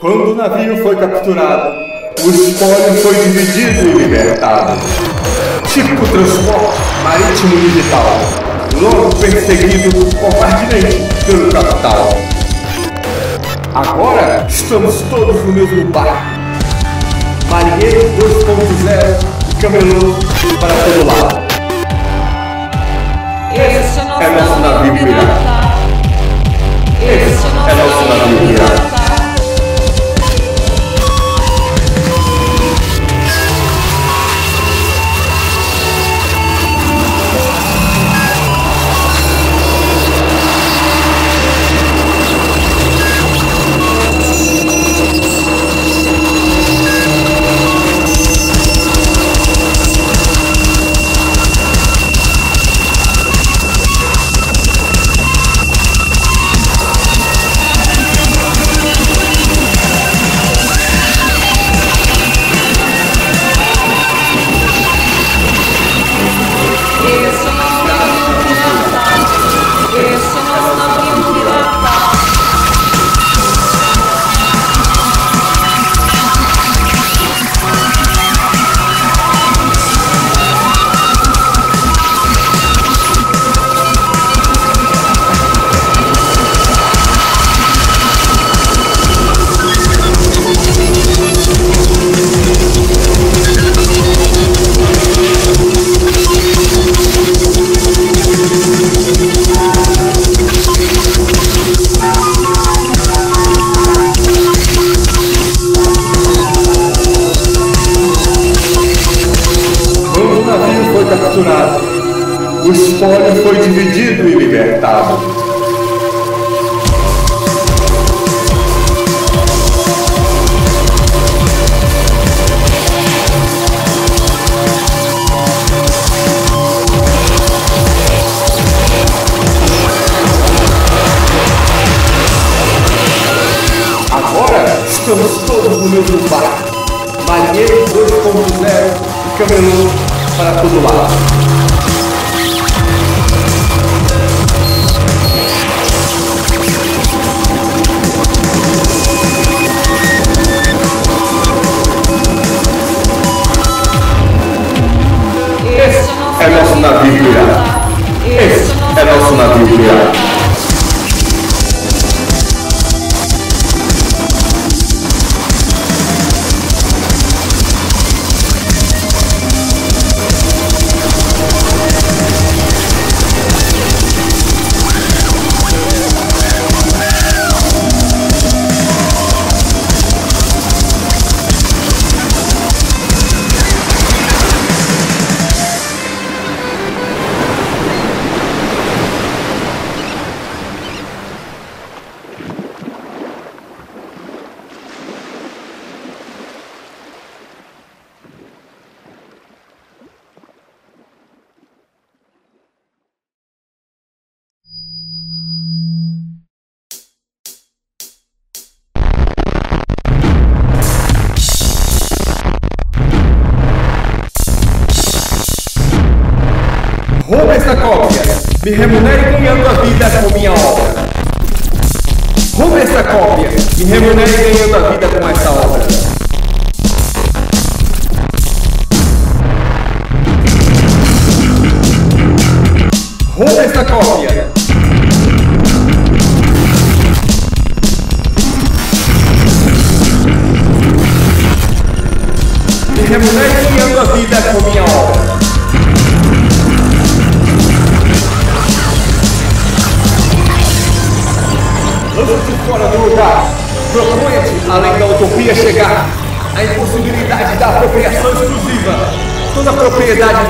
Quando o navio foi capturado, o espólio foi dividido e libertado. Típico transporte marítimo digital, logo perseguido covardemente pelo capital. Agora estamos todos no mesmo barco. Marinheiro 2.0 e camelô para todo lado. Esse é nosso navio pirata. Esse é nosso navio pirata. Estamos todos no mesmo barco. Marinheiro 2.0 e camelô para todo lado. É nosso navio pirata. Esse é nosso navio pirata. Me remunere ganhando a vida com minha obra. Rouba essa cópia. Me remunere ganhando a vida com essa obra. Rouba essa cópia. Me remunere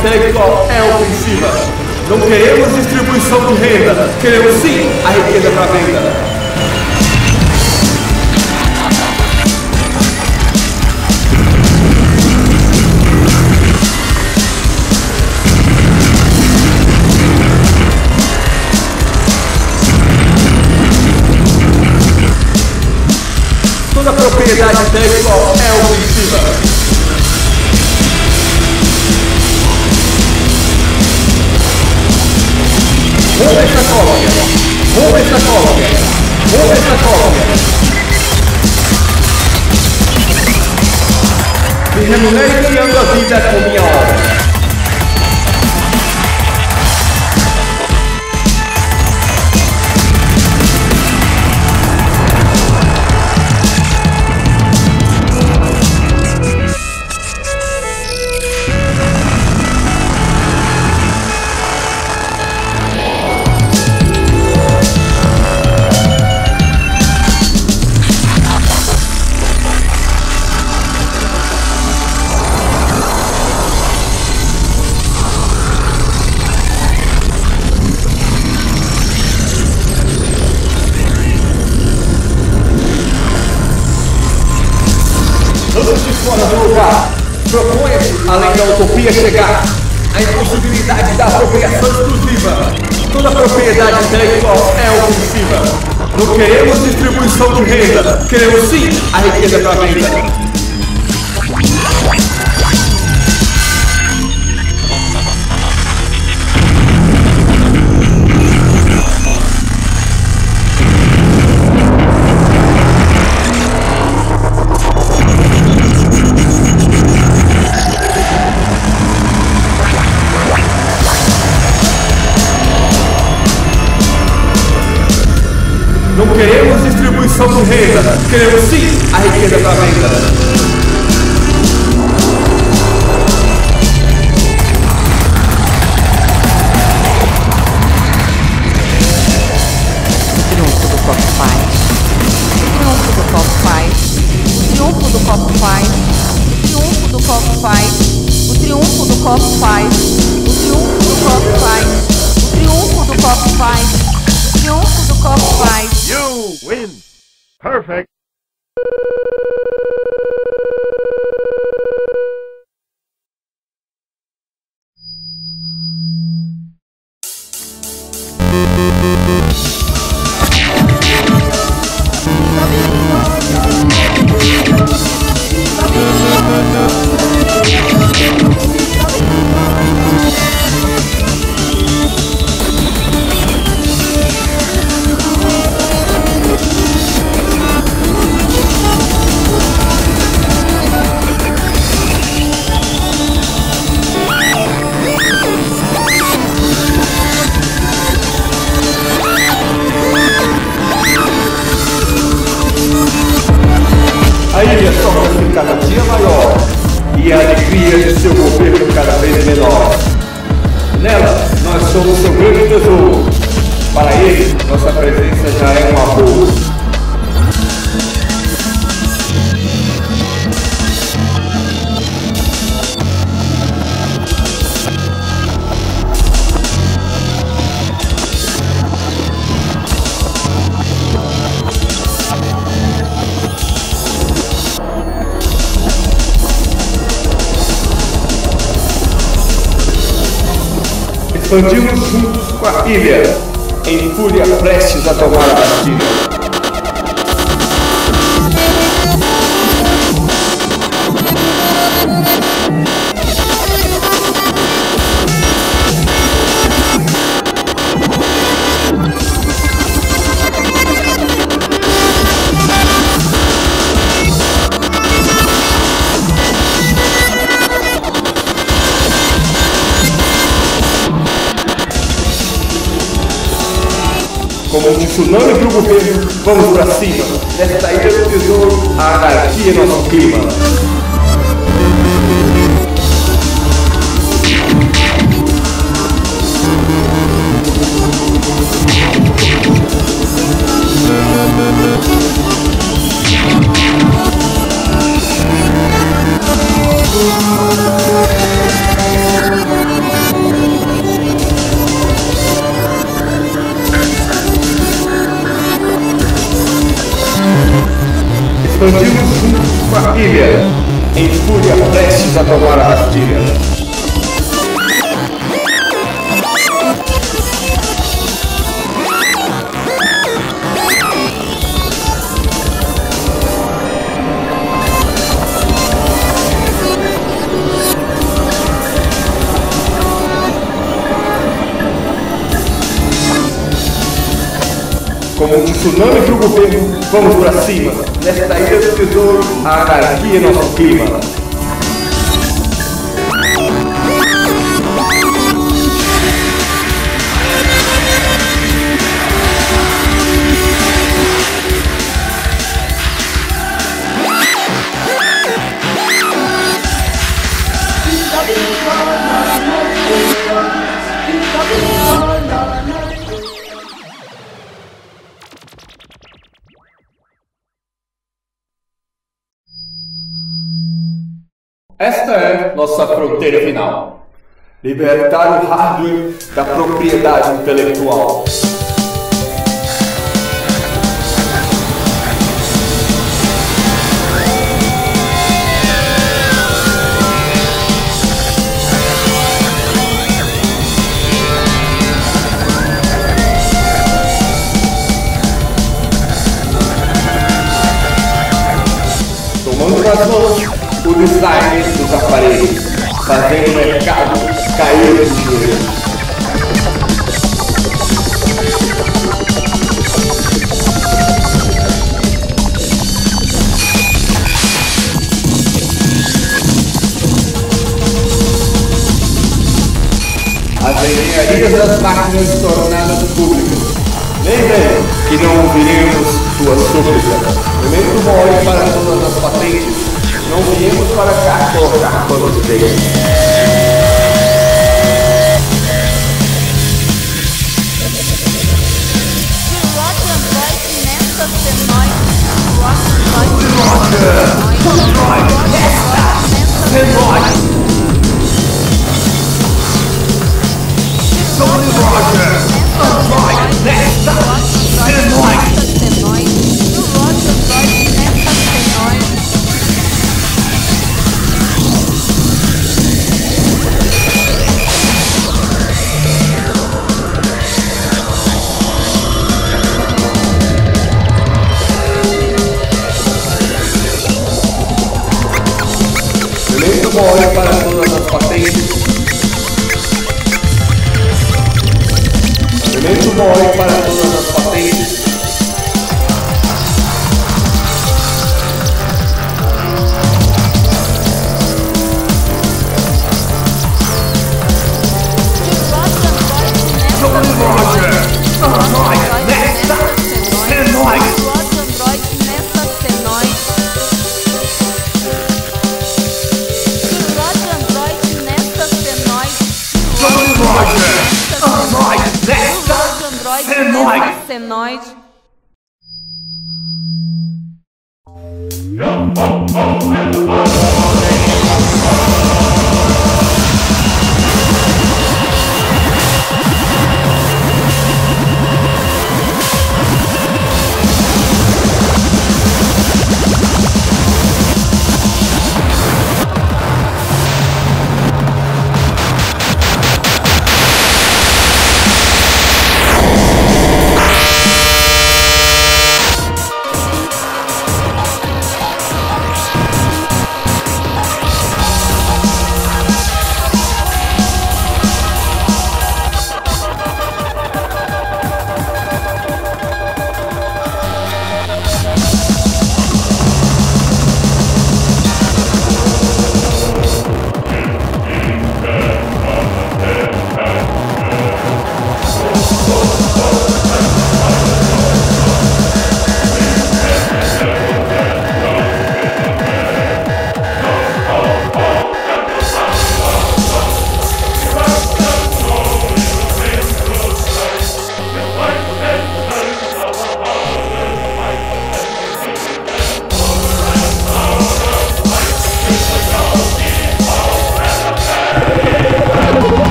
intelectual é ofensiva. Não queremos distribuição de renda, queremos sim a riqueza para venda. Toda propriedade intelectual é ofensiva. Moves na koło wiemy. Moves na koło wiemy. Moves na koło wiemy. The emulator of the that will be on. Não queremos distribuição de renda, queremos sim a riqueza para venda. Não queremos distribuição de renda, queremos sim a riqueza para venda. do copo faz. O triunfo do copo faz. O triunfo do copo faz. O triunfo do copo faz. O triunfo do Expandimos juntos com a ilha, em fúria prestes a tomar a Bastilha. Tsunami pro governo, vamos pra cima. Nesta ilha do tesouro, a anarquia é nosso clima. Um tsunami pro governo, vamos pra cima. Nesta ilha do tesouro, a anarquia é nosso clima. Fronteira final. Libertar o hardware da propriedade intelectual. Tomando nas mãos o design dos aparelhos, fazendo mercado cair do joelho. As engenharias das máquinas tornadas públicas. Lembrem que não ouviremos sua súplica. Elemento mole para todas as patentes. Não viemos para cá colocar pano de Mole para todas as patentes. Elemento mole para todas as patentes. Rock Android nessa senoide. Senoide. Você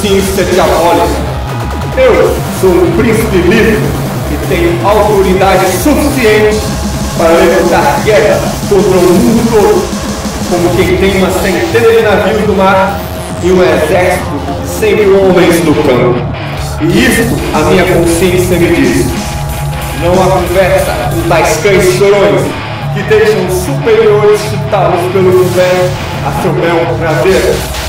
consciência diabólica. Eu sou um príncipe livre e tenho autoridade suficiente para levantar guerra contra o mundo todo, como quem tem uma centena de navios do mar e um exército de 100 mil homens no campo. E isto a minha consciência me diz. Não há conversa com tais cães chorões que deixam superiores chutá-los pelo inferno a seu bel prazer.